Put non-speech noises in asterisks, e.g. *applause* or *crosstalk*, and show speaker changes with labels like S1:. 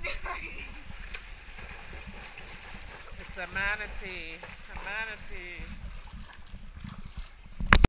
S1: *laughs* It's a manatee. A manatee.